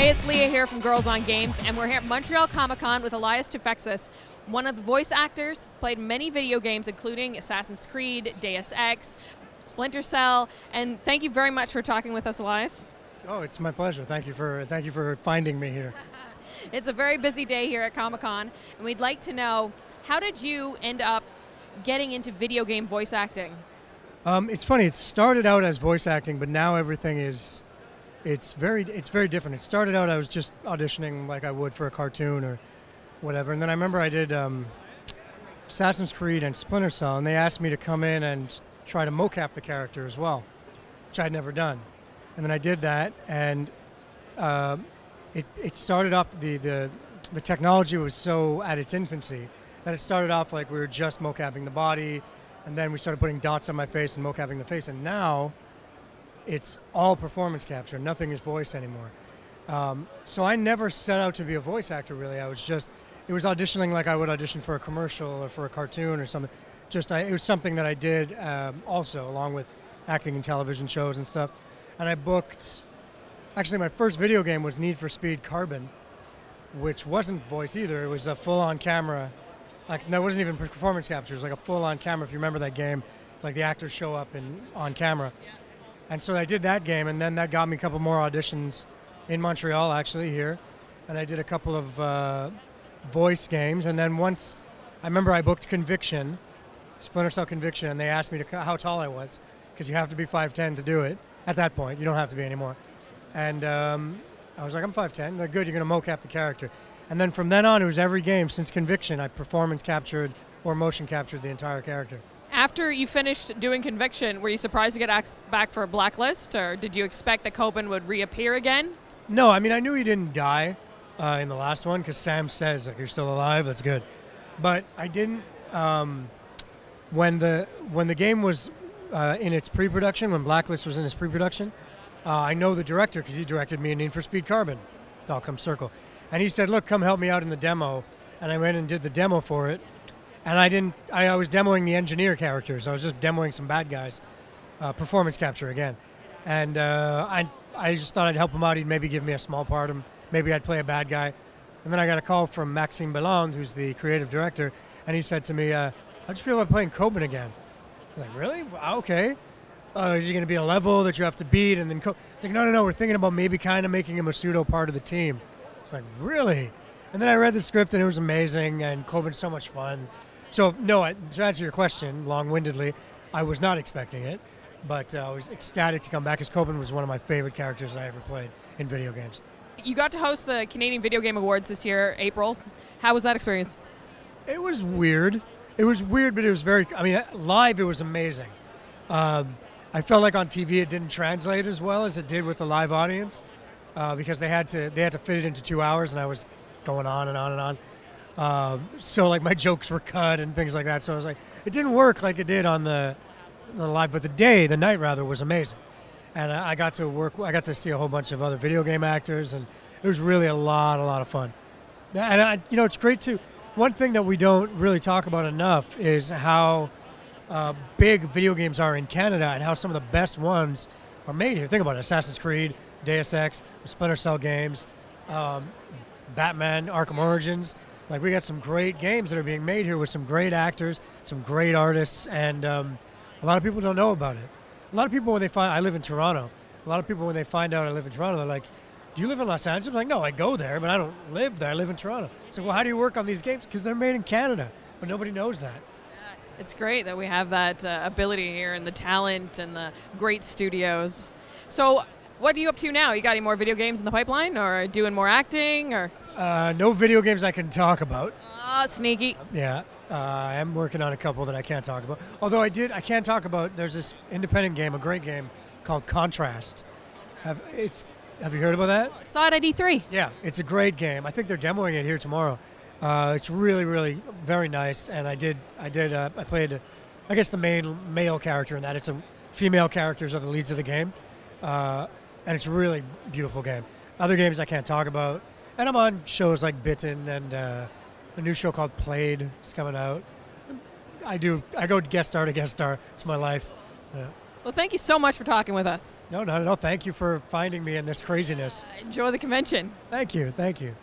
Leah here from Girls on Games, and we're here at Montreal Comic Con with Elias Toufexis, one of the voice actors. He's played many video games, including Assassin's Creed, Deus Ex, Splinter Cell, and thank you very much for talking with us, Elias. Oh, it's my pleasure. Thank you for thank you for finding me here. It's a very busy day here at Comic Con, and we'd like to know how did you end up getting into video game voice acting? Um, it's funny. It started out as voice acting, but now everything is it's very it's very different. It started out I was just auditioning like I would for a cartoon or whatever, and then I remember I did um, Assassin's Creed and Splinter Cell, and they asked me to come in and try to mocap the character as well, which I'd never done, and then I did that, and uh, it it started off the the the technology was so at its infancy that it started off like we were just mocapping the body, and then we started putting dots on my face and mocapping the face, and now it's all performance capture. Nothing is voice anymore. Um, so I never set out to be a voice actor. Really, I was just it was auditioning like I would audition for a commercial or for a cartoon or something. Just I, it was something that I did um, also along with acting in television shows and stuff. And I booked. Actually, my first video game was Need for Speed Carbon, which wasn't voice either. It was a full-on camera. Like that wasn't even performance capture. It was like a full-on camera. If you remember that game, like the actors show up in on camera. Yeah. And so I did that game, and then that got me a couple more auditions in Montreal, actually, here. And I did a couple of uh, voice games. And then once, I remember I booked Conviction, Splinter Cell Conviction, and they asked me to how tall I was, because you have to be 5'10 to do it. At that point, you don't have to be anymore. And um, I was like, I'm 5'10. They're good. You're going to mocap the character. And then from then on, it was every game since Conviction, I performance captured or motion captured the entire character after you finished doing Conviction, were you surprised to get asked back for a blacklist, or did you expect that Kobin would reappear again? No, I mean I knew he didn't die uh, in the last one because Sam says like you're still alive. That's good, but I didn't. Um, when the when the game was uh, in its pre-production, when Blacklist was in its pre-production, uh, I know the director because he directed me in Need for Speed Carbon. It all comes circle, and he said, "Look, come help me out in the demo." And I went and did the demo for it, and I didn't. I, I, was demoing the engineer characters. I was just demoing some bad guys, uh, performance capture again, and uh, I I just thought I'd help him out. He'd maybe give me a small part. Him maybe I'd play a bad guy, and then I got a call from Maxime Béland, who's the creative director, and he said to me, uh, "I just feel like playing Kobin again." I was like, "Really? Okay." Uh, is he going to be a level that you have to beat? And then Co- it's like, no, no, no. We're thinking about maybe kind of making him a pseudo part of the team. It's like, really? And then I read the script and it was amazing, and Kobin's so much fun. So, no, to answer your question long windedly, I was not expecting it, but uh, I was ecstatic to come back because Kobin was one of my favorite characters I ever played in video games. You got to host the Canadian Video Game Awards this year, April. How was that experience? It was weird. It was weird, but it was very, I mean, live, it was amazing. Um, I felt like on TV it didn't translate as well as it did with the live audience uh, because they had to they had to fit it into two hours, and I was going on and on and on. Um, so like my jokes were cut and things like that. So I was like, it didn't work like it did on the, the live, but the day, the night rather, was amazing. And I, I got to work. I got to see a whole bunch of other video game actors, and it was really a lot, a lot of fun. And I, you know, it's great too. One thing that we don't really talk about enough is how uh, big video games are in Canada and how some of the best ones are made here. Think about it: Assassin's Creed, Deus Ex, the Splinter Cell games, um, Batman: Arkham Origins. Like we got some great games that are being made here with some great actors, some great artists, and um, a lot of people don't know about it. A lot of people when they find I live in Toronto, a lot of people when they find out I live in Toronto, they're like, "Do you live in Los Angeles?" I'm like, "No, I go there, but I don't live there. I live in Toronto." So, well, how do you work on these games? Because they're made in Canada, but nobody knows that. It's great that we have that uh, ability here and the talent and the great studios. So, what are you up to now? You got any more video games in the pipeline, or doing more acting, or? Uh, no video games I can talk about. Ah, sneaky. Yeah, uh, I am working on a couple that I can't talk about. Although I did, I can talk about. There's this independent game, a great game called Contrast. Have it's have you heard about that? Saw it at E3. Yeah, it's a great game. I think they're demoing it here tomorrow. Uh, it's really, really very nice. And I did, I did, uh, I played, I guess the main male character in that. It's a female characters are the leads of the game, uh, and it's a really beautiful game. Other games I can't talk about. And I'm on shows like Bitten and uh, a new show called Played is coming out. I do. I go guest star to guest star. It's my life. Uh, Well, thank you so much for talking with us. No, no, no. Thank you for finding me in this craziness. Enjoy the convention. Thank you. Thank you.